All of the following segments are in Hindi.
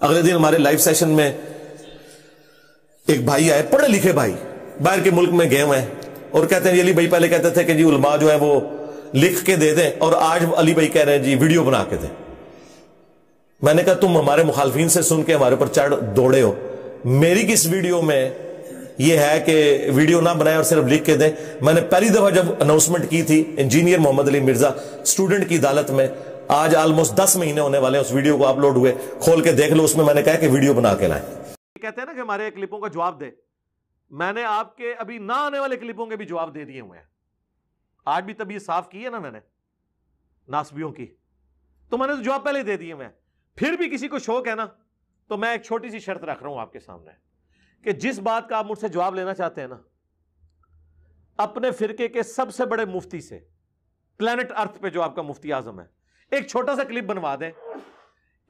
अगले दिन हमारे लाइव सेशन में एक भाई आए, पढ़े लिखे भाई, बाहर के मुल्क में गए हुए हैं। और कहते हैं अली भाई पहले कहते थे कि जी, उलमा जो है वो लिख के दे दें और आज अली भाई कह रहे हैं, जी वीडियो बना के दें। मैंने कहा, तुम हमारे मुखालफिन से सुन के हमारे ऊपर चढ़ दौड़े हो। मेरी किस वीडियो में यह है कि वीडियो ना बनाए और सिर्फ़ लिख के दें? मैंने पहली दफ़ा जब अनाउंसमेंट की थी इंजीनियर मोहम्मद अली मिर्ज़ा स्टूडेंट की अदालत में आज ऑलमोस्ट दस महीने होने वाले हैं, उस वीडियो को अपलोड हुए, खोल के देख लो, उसमें मैंने कहा कि वीडियो बना के लाए। कहते हैं ना कि हमारे क्लिपों का जवाब दे। मैंने आपके, अभी ना आने वाले क्लिपों के भी जवाब दे दिए हुए हैं। आज भी तभी साफ़ की है ना मैंने? नासबियों की। तो मैंने तो जवाब पहले दे दिए मैं फिर भी किसी को शौक है ना तो मैं एक छोटी सी शर्त रख रहा हूँ आपके सामने, कि जिस बात का आप मुझसे जवाब लेना चाहते हैं ना, अपने फिरके के सबसे बड़े मुफ्ती से प्लेनेट अर्थ पे जो आपका मुफ्ती आज़म है एक छोटा सा क्लिप बनवा दें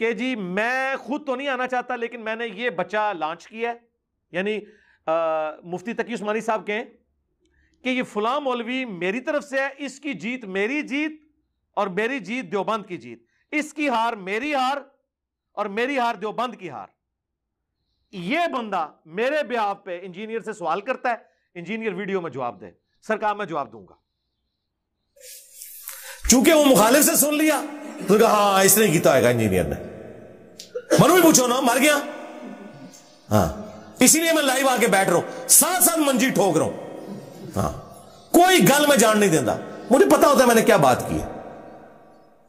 कि जी, मैं खुद तो नहीं आना चाहता, लेकिन मैंने ये बच्चा लॉन्च किया है। यानी मुफ्ती तकी उस्मानी साहब कहें कि ये फुला मौलवी मेरी तरफ़ से है, इसकी जीत मेरी जीत और मेरी जीत देवबंद की जीत। इसकी हार मेरी हार और मेरी हार देवबंद की हार। यह बंदा मेरे ब्याह पे इंजीनियर से सवाल करता है। इंजीनियर वीडियो में जवाब दे। सरकार, मैं जवाब दूँगा। चूँकि वो मुखालिफ से सुन लिया तो कहा हाँ इसने किया है इंजीनियर ने. मनु, भी पूछो ना, मर गया? हाँ। इसीलिए मैं लाइव आके बैठ रहा हूँ। साथ साथ मंजी ठोक रहा हूँ। हाँ। कोई गल में जान नहीं देता मुझे पता होता है मैंने क्या बात की है।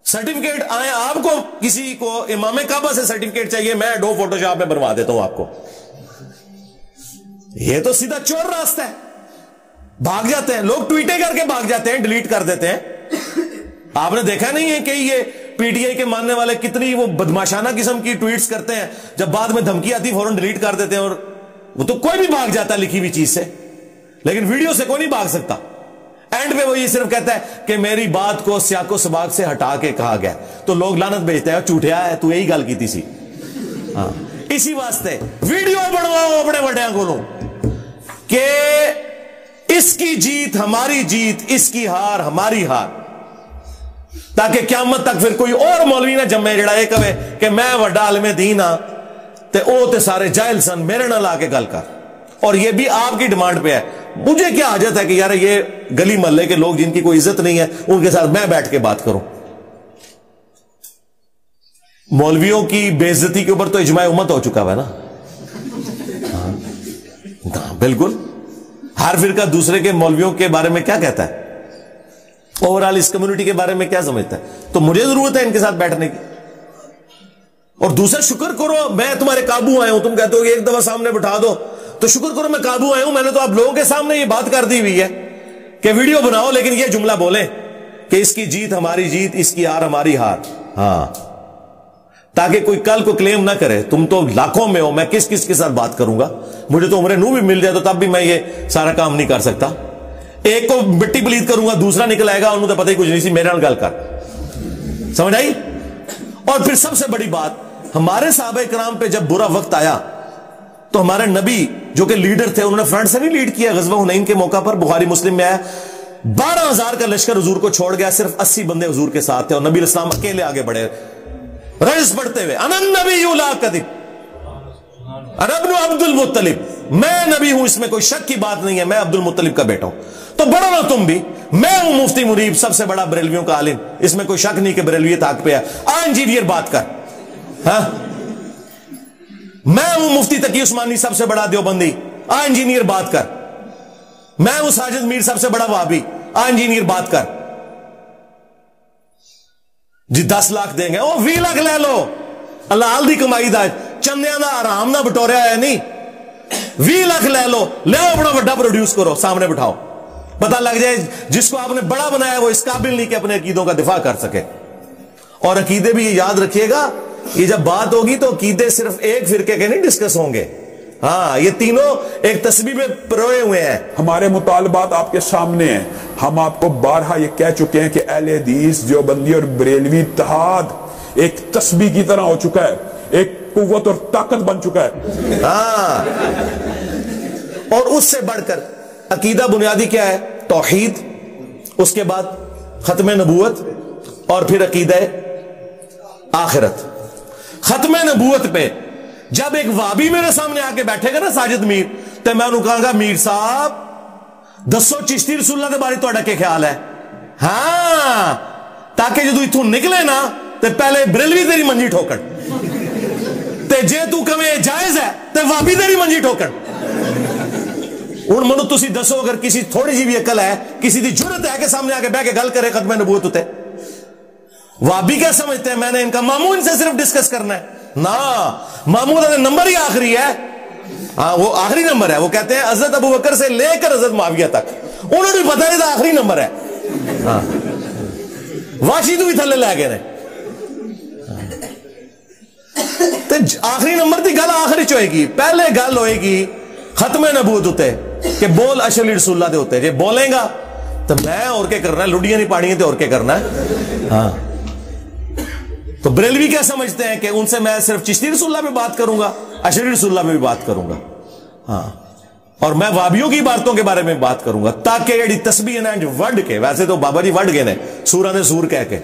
सर्टिफिकेट आए आपको, किसी को इमाम काबा से सर्टिफिकेट चाहिए, मैं डो फोटोशॉप में बनवा देता हूँ आपको। ये तो सीधा चोर रास्ता है। भाग जाते हैं। लोग ट्वीटे करके भाग जाते हैं डिलीट कर देते हैं। आपने देखा नहीं है कि ये पीटीआई के मानने वाले कितनी वो बदमाशाना किस्म की ट्वीट्स करते हैं, जब बाद में धमकी आती फ़ौरन डिलीट कर देते हैं और वो तो कोई भी भाग जाता है लिखी हुई चीज़ से। लेकिन वीडियो से कोई नहीं भाग सकता। एंड में वो ये सिर्फ़ कहता है कि मेरी बात को सियाको सबाग से हटा के कहा गया। तो लोग लानत भेजते हैं चूठिया है, तू यही गल की सी। हाँ। इसी वास्ते वीडियो बनवाओ अपने वड्या को के इसकी जीत हमारी जीत, इसकी हार हमारी हार। ताकि क्यामत तक फिर कोई और मौलवी ना जमे जड़ा ये कहे कि मैं वड्डा आलमे दीन हाँ ते ते सारे जाहिल सन मेरे ना ला के गल कर। और ये भी आपकी डिमांड पे है। मुझे क्या हाजत है कि यार ये गली मोहल्ले के लोग जिनकी कोई इज़्ज़त नहीं है उनके साथ मैं बैठ के बात करूँ। मौलवियों की बेइज्जती के ऊपर तो इजमाय उम्मत हो चुका है ना? हाँ, हाँ बिल्कुल। हर फिरका दूसरे के मौलवियों के बारे में क्या कहता है? ओवरऑल इस कम्युनिटी के बारे में क्या समझता है? तो मुझे ज़रूरत है इनके साथ बैठने की। और दूसरा, शुक्र करो, मैं तुम्हारे काबू आया हूँ। तुम कहते हो एक दफ़ा सामने बिठा दो। तो शुक्र करो, मैं काबू आया हूँ। मैंने तो आप लोगों के सामने ये बात कर दी हुई है कि वीडियो बनाओ, लेकिन ये जुमला बोले कि इसकी जीत हमारी जीत, इसकी हार हमारी हार। हाँ। ताकि कोई कल को क्लेम ना करे, तुम तो लाखों में हो, मैं किस किस के साथ बात करूँगा? मुझे तो उम्र नू भी मिल जाए तो तब भी मैं ये सारा काम नहीं कर सकता। एक को मिट्टी पलीत करूँगा, दूसरा निकल आएगा उन्होंने तो पता ही कुछ नहीं सी मेरे गल कर। समझ आई? और फिर सबसे बड़ी बात, हमारे साहब कराम पे जब बुरा वक्त आया तो हमारे नबी जो कि लीडर थे, उन्होंने फ्रंट से नहीं लीड किया गजबा हुनैन के मौका पर, बुखारी मुस्लिम में आया। बारह हज़ार का लश्कर हजूर को छोड़ गया, सिर्फ़ अस्सी बंदे हजूर के साथ थे, और नबी इस्लाम अकेले आगे बढ़े। रईस बढ़ते हुए, अनन नबी कदिब। अरबन अब्दुल मुत्तलिब, मैं नबी हूँ, इसमें कोई शक की बात नहीं है, मैं अब्दुल मुत्तलिब का बेटा हूँ। तो बड़ा ना तुम भी। मैं हूँ मुफ्ती मुरीब, सबसे बड़ा बरेलवियों का आलिम। इसमें कोई शक नहीं कि बरेलवियत हक पे है। आ इंजीनियर बात कर। हाँ? मैं हूँ मुफ्ती तकी उस्मानी, सबसे बड़ा देवबंदी। आ इंजीनियर बात कर। मैं हूँ साजिद मीर, सबसे बड़ा वाबी आ इंजीनियर बात कर। जी, दस लाख देंगे। ओ वी लाख ले लो। अलाल दी कमाई का चंदिया का आराम ना बटोरिया है, नहीं। भी लाख ले लो। ले अपना बड़ा प्रोड्यूस करो। सामने बिठाओ। पता लग जाए जिसको आपने बड़ा बनाया वो इस काबिल नहीं कि अपने अकीदों का दिफा कर सके। और अकीदे भी ये याद रखिएगा ये जब बात होगी तो कीदे सिर्फ़ एक फिरके के नहीं डिस्कस होंगे। हाँ ये तीनों एक तस्वीर में परोए हुए हैं। हमारे मुतालबात आपके सामने हैं। हम आपको बारहा ये कह चुके हैं कि अहल हदीस बंदी और बरेलवी तहाद एक तस्बी की तरह हो चुका है। एक कुत और ताकत बन चुका है। हाँ। और उससे बढ़कर अकीदा बुनियादी क्या है? तोहीद, उसके बाद खत्म नबूत और फिर अकीदा आखिरत। खत्म नबूत पे जब एक वाबी मेरे सामने आके बैठेगा ना, साजिद मीर तो मैं उन्होंने कहांगा मीर साहब, दसो चिश्ती रसूला के बारे थोड़ा क्या ख्याल है? हाँ ताकि जो इतों निकले ना तो पहले ब्रिलवी तेरी मंजी ठोकन जे तू कवे जायज़ है तो वाबी तेरी मंजी ठोकन हूँ मनु तुम दसो, अगर किसी थोड़ी जी भी अकल है, किसी की ज़रूरत है कि सामने आके बह के गल करे खत्म नबूत उते। वाबी क्या समझते हैं? मैंने इनका मामू इनसे सिर्फ़ डिस्कस करना है। ना मामू का नंबर ही आखिरी है। हाँ वो आखिरी नंबर है। वो कहते हैं, हज़रत अबू बकर से लेकर हज़रत माविया तक। उन्होंने भी पता नहीं था आखिरी नंबर है। हाँ। वाशी तू भी थले लै गए आखिरी नंबर की गल आखिरी च होएगी। पहले गल होएगी खत्म नबूत उत्ते कि बोल अशली रसूला उत्ते जे बोलेगा तो मैं और क्या करना है? लुडियाँ नहीं पानी तो और क्या करना है? तो बरेलवी क्या समझते हैं कि उनसे मैं सिर्फ़ चिश्ती रसुल्ला में बात करूँगा अशरी रसुल्ला में भी बात करूँगा? हाँ। और मैं वाबियों की बातों के बारे में बात करूँगा, ताकि जी तस्बी है ना वड के, वैसे तो बाबा जी वड गए ने सूरा ने सूर कह के।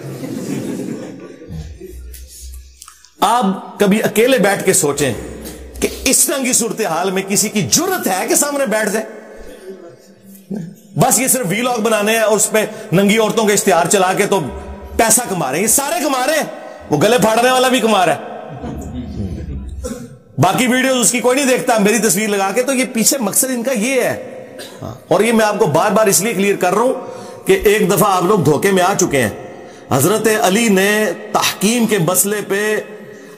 आप कभी अकेले बैठ के सोचें इस तरह की सूरत हाल में किसी की ज़रूरत है कि सामने बैठ जाए? बस ये सिर्फ़ वीलॉग बनाने हैं और उस पर नंगी औरतों के इश्तेहार चला के तो पैसा कमा रहे हैं। ये सारे कमा रहे हैं। वो गले फाड़ने वाला भी कमा रहा है। बाकी वीडियो उसकी कोई नहीं देखता। मेरी तस्वीर लगा के तो ये पीछे मकसद इनका ये है। और ये मैं आपको बार बार इसलिए क्लियर कर रहा हूँ कि एक दफ़ा आप लोग धोखे में आ चुके हैं। हज़रत अली ने तहकीम के मसले पे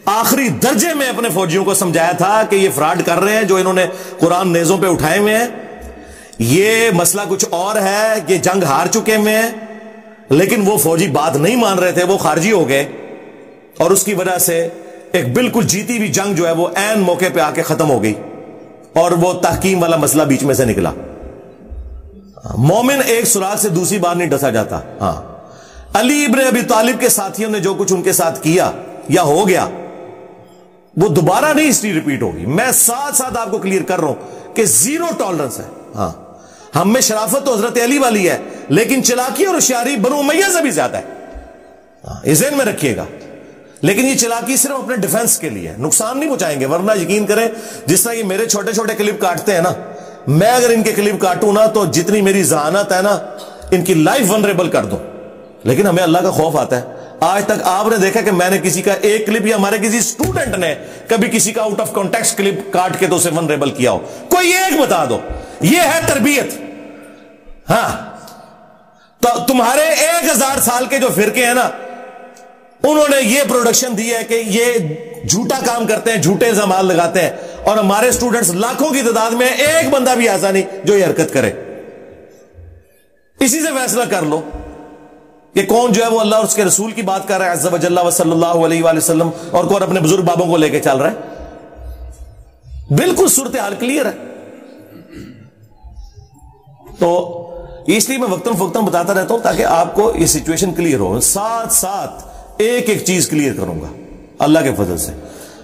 आखिरी दर्जे में अपने फौजियों को समझाया था कि ये फ्रॉड कर रहे हैं, जो इन्होंने कुरान नेजों पे उठाए हुए हैं। ये मसला कुछ और है ये जंग हार चुके हुए हैं, लेकिन वो फौजी बात नहीं मान रहे थे, वो खारजी हो गए। और उसकी वजह से एक बिल्कुल जीती हुई जंग जो है, वो एन मौके पे आके खत्म हो गई। और वो तहकीम वाला मसला बीच में से निकला। मोमिन एक सुराग से दूसरी बार नहीं डसा जाता। हाँ। अली इब्न अबी तालिब के साथियों ने जो कुछ उनके साथ किया, या हो गया वो दोबारा नहीं हिस्ट्री रिपीट होगी। मैं साथ साथ आपको क्लियर कर रहा हूँ कि ज़ीरो टॉलरेंस है। हाँ। हम में शराफत तो हज़रत अली वाली है लेकिन चलाकी और होशियारी बनो मैया से भी ज़्यादा है। हाँ, इस में रखिएगा। लेकिन ये चलाकी सिर्फ़ अपने डिफेंस के लिए नुकसान नहीं पहुंचाएँगे वरना यकीन करें जिस तरह ये मेरे छोटे छोटे क्लिप काटते हैं ना मैं अगर इनके क्लिप काटू ना तो जितनी मेरी जहानत है ना इनकी लाइफ वनरेबल कर दो। लेकिन हमें अल्लाह का खौफ आता है। आज तक आपने देखा कि मैंने किसी का एक क्लिप या हमारे किसी स्टूडेंट ने कभी किसी का आउट ऑफ़ कॉन्टेक्स्ट क्लिप काट के तो उसे वनरेबल किया हो। कोई एक बता दो। ये है तरबियत। हाँ। तो तुम्हारे एक हज़ार साल के जो फिरके हैं ना, उन्होंने ये प्रोडक्शन दी है कि ये झूठा काम करते हैं, झूठे जमाल लगाते हैं और हमारे स्टूडेंट्स लाखों की तादाद में एक बंदा भी ऐसा नहीं जो ये हरकत करे। इसी से फैसला कर लो। कि कौन जो है वो अल्लाह और उसके रसूल की बात कर रहा है, अज्जा वसल्लम और कौन अपने बुज़ुर्ग बाबों को लेके चल रहा है। बिल्कुल सूरत हाल क्लियर है। तो इसलिए मैं वक्तन फुक्तन बताता रहता हूँ ताकि आपको ये सिचुएशन क्लियर हो। साथ साथ एक एक चीज़ क्लियर करूँगा, अल्लाह के फजल से।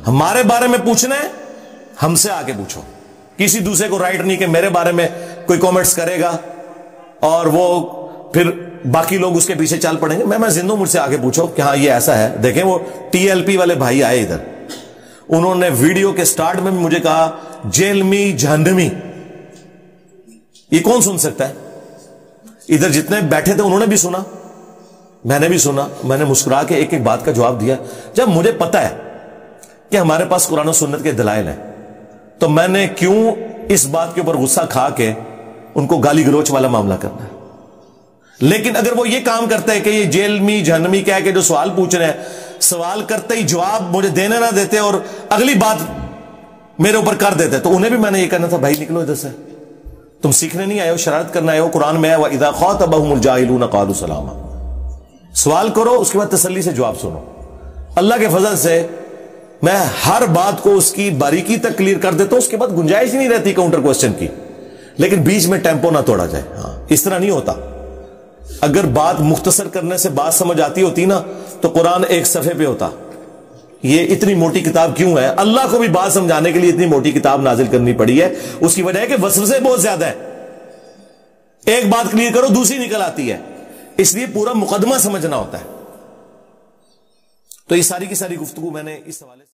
हमारे बारे में पूछना है, हमसे आके पूछो। किसी दूसरे को राइट नहीं कि मेरे बारे में कोई कमेंट्स करेगा, और वो फिर बाकी लोग उसके पीछे चल पड़ेंगे। मैं मैं जिंदू मुझसे आगे पूछो कि हाँ ये ऐसा है। देखें, वो टीएलपी वाले भाई आए इधर। उन्होंने वीडियो के स्टार्ट में मुझे कहा जेलमी जहनमी ये कौन सुन सकता है? इधर जितने बैठे थे, उन्होंने भी सुना। मैंने भी सुना। मैंने मुस्कुरा के एक एक बात का जवाब दिया। जब मुझे पता है कि हमारे पास कुरान सुन्नत के दलाइल हैं तो मैंने क्यों इस बात के ऊपर गुस्सा खा के उनको गाली गलोच वाला मामला करना है? लेकिन अगर वो ये काम करते हैं कि ये जेल में जहनमी कह के जो सवाल पूछ रहे हैं, सवाल करते ही जवाब मुझे देने ना देते और अगली बात मेरे ऊपर कर देते तो उन्हें भी मैंने ये करना था, भाई निकलो इधर से। तुम सीखने नहीं आए हो, शरारत करने आए हो, कुरान में इदा खौत अबहुल कालू सलामा। सवाल करो, उसके बाद तसली से जवाब सुनो। अल्लाह के फजल से मैं हर बात को उसकी बारीकी तक क्लियर कर देता हूँ, उसके बाद गुंजाइश नहीं रहती काउंटर क्वेश्चन की। लेकिन बीच में टेंपो ना तोड़ा जाए। हाँ इस तरह नहीं होता। अगर बात मुख्तसर करने से बात समझ आती होती ना तो कुरान एक सफे पे होता। ये इतनी मोटी किताब क्यों है? अल्लाह को भी बात समझाने के लिए इतनी मोटी किताब नाजिल करनी पड़ी है। उसकी वजह है कि वसवसे बहुत ज़्यादा है। एक बात क्लियर करो, दूसरी निकल आती है। इसलिए पूरा मुकदमा समझना होता है। तो ये सारी की सारी गुफ्तु मैंने इस हवाले